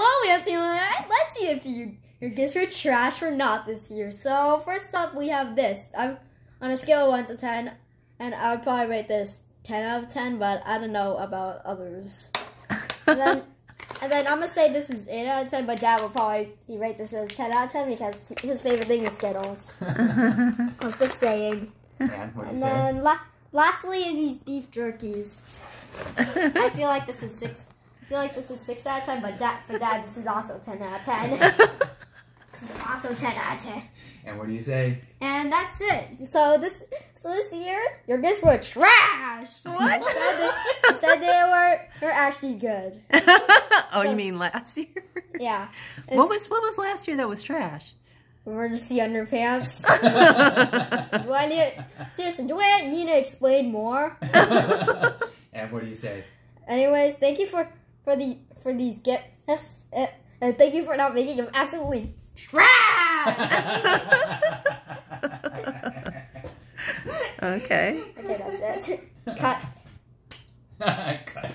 hello, Nancy. Let's see if you your gifts were trash or not this year. So first up, we have this. I'm on a scale of one to ten, and I would probably rate this ten out of ten, but I don't know about others. And then, and then I'm gonna say this is eight out of ten, but Dad will probably rate this as ten out of ten because his favorite thing is Skittles. I was just saying. And what do you And say? then la- lastly, these beef jerkies. I feel like this is six. I feel like this is six out of ten, but dad, for dad, this is also ten out of ten. this is also ten out of ten. And what do you say? And that's it. So this, so this year, your gifts were trash. What? Instead they, instead they were, they're actually good. oh, you mean last year? Yeah. What was what was last year that was trash? emergency underpants? do I need seriously? Do I need to explain more? And what do you say? Anyways, thank you for for the for these gifts, uh, and thank you for not making them absolutely trash. Okay. okay, that's it. Cut. Cut.